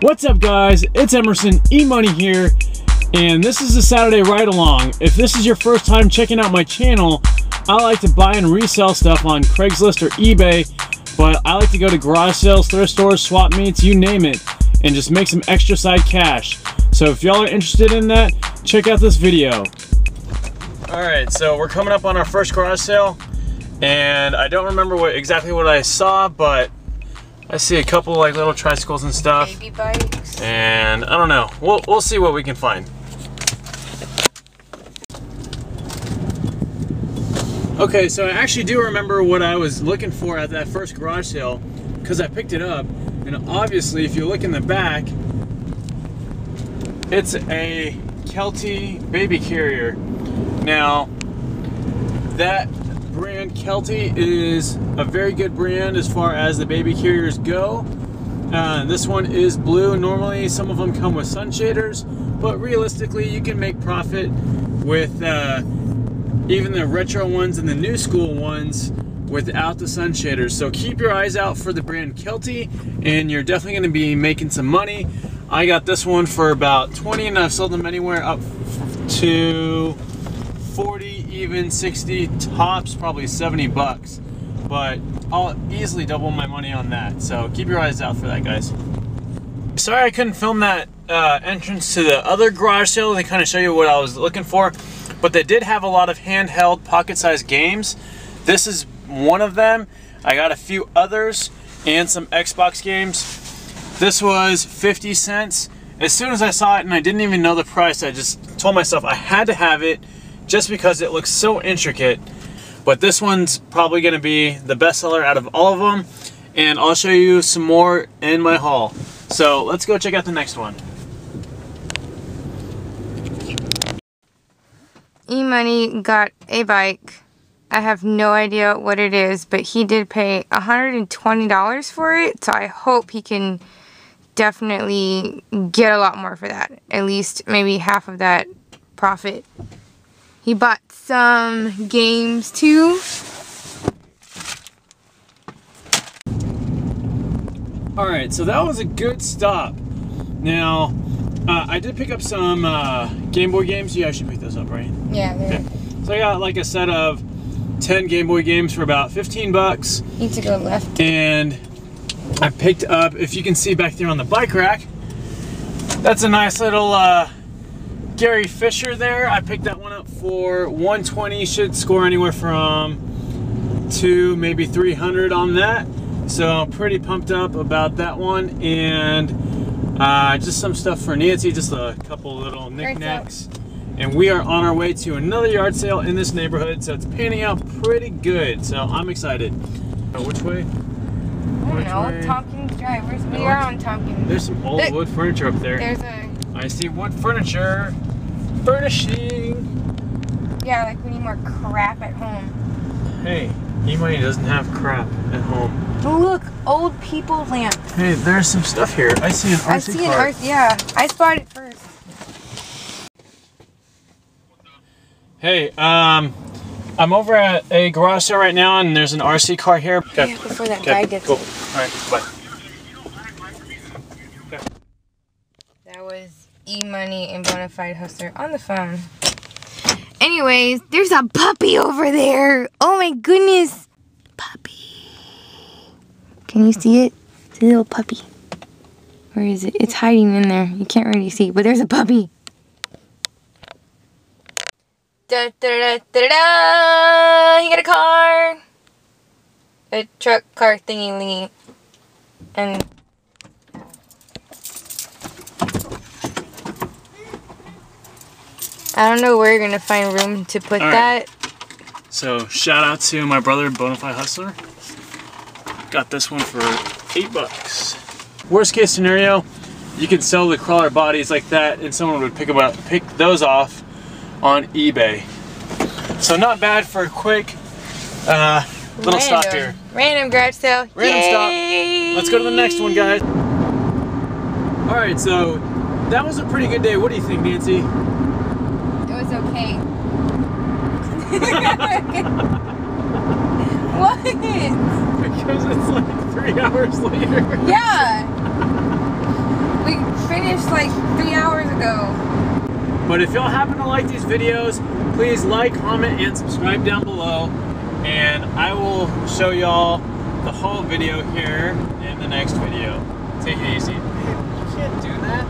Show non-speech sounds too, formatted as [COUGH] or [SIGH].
What's up guys, it's Emerson E-Money here, and this is a Saturday ride along. If this is your first time checking out my channel, I like to buy and resell stuff on Craigslist or eBay, but I like to go to garage sales, thrift stores, swap meets, you name it, and just make some extra side cash. So if y'all are interested in that, check out this video. Alright, so we're coming up on our first garage sale, and I don't remember what exactly what I saw, but I see a couple like little tricycles and stuff. Baby bikes. And I don't know. We'll, we'll see what we can find. Okay, so I actually do remember what I was looking for at that first garage sale because I picked it up. And obviously, if you look in the back, it's a Kelty baby carrier. Now, that brand Kelty is a very good brand as far as the baby carriers go. Uh, this one is blue. Normally, some of them come with sun shaders, but realistically, you can make profit with uh, even the retro ones and the new school ones without the sun shaders. So keep your eyes out for the brand Kelty, and you're definitely going to be making some money. I got this one for about 20, and I've sold them anywhere up to 40 even 60 tops probably 70 bucks. But I'll easily double my money on that. So keep your eyes out for that guys. Sorry I couldn't film that uh, entrance to the other garage sale to kind of show you what I was looking for but they did have a lot of handheld pocket-sized games. This is one of them. I got a few others and some Xbox games. This was 50 cents. As soon as I saw it and I didn't even know the price I just told myself I had to have it just because it looks so intricate. But this one's probably going to be the best seller out of all of them. And I'll show you some more in my haul. So let's go check out the next one. E-Money got a bike. I have no idea what it is, but he did pay $120 for it. So I hope he can definitely get a lot more for that. At least maybe half of that profit. He bought some games too. Alright, so that was a good stop. Now, uh, I did pick up some uh, Game Boy games. You actually picked those up, right? Yeah, okay. So I got like a set of 10 Game Boy games for about 15 bucks. Need to go left. And I picked up, if you can see back there on the bike rack, that's a nice little uh, Gary Fisher there. I picked that one up for 120. Should score anywhere from two, maybe 300 on that. So I'm pretty pumped up about that one. And uh, just some stuff for Nancy, just a couple little knickknacks. And we are on our way to another yard sale in this neighborhood. So it's panning out pretty good. So I'm excited. Uh, which way? Know. Way? Tompkins Drive. Where's, we are on Tompkins. There's some old wood furniture up there. There's a. I see wood furniture furnishing. Yeah, like we need more crap at home. Hey, E-Money doesn't have crap at home. Oh look, old people lamp. Hey, there's some stuff here. I see an RC I see an RC, yeah. I spotted it first. Hey, um, I'm over at a garage sale right now, and there's an RC car here. Okay. Yeah, before that okay. guy gets cool. it. All right, bye. That was E-Money and Bonafide Hustler on the phone. Anyways, there's a puppy over there. Oh my goodness. Puppy. Can you see it? It's a little puppy. Where is it? It's hiding in there. You can't really see, but there's a puppy. Da da da da da! He got a car! A truck car thingy lingy. And I don't know where you're gonna find room to put that. So shout out to my brother Bonafide Hustler. Got this one for eight bucks. Worst case scenario, you could sell the crawler bodies like that and someone would pick them up pick those off on eBay. So not bad for a quick uh, little Random. stop here. Random garage sale. Random Yay! stop. Let's go to the next one, guys. All right, so that was a pretty good day. What do you think, Nancy? Was okay. [LAUGHS] what? Because it's like three hours later. Yeah. We finished like three hours ago. But if y'all happen to like these videos, please like, comment, and subscribe down below. And I will show y'all the whole video here in the next video. Take it easy. You can't do that.